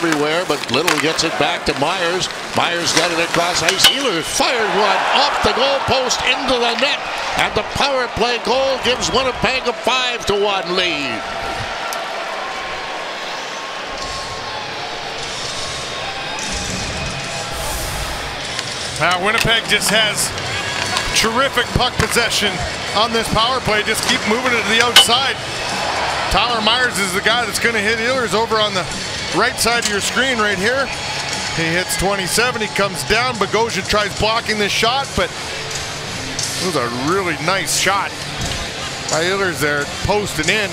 everywhere, but Little gets it back to Myers. Myers got it across ice. Ehlers fired one off the goal post into the net, and the power play goal gives Winnipeg a 5 to 1 lead. Now Winnipeg just has terrific puck possession on this power play. Just keep moving it to the outside. Tyler Myers is the guy that's going to hit Ehlers over on the right side of your screen right here. He hits 27. He comes down. Bogosian tries blocking this shot, but it was a really nice shot by Ehlers there, posting in.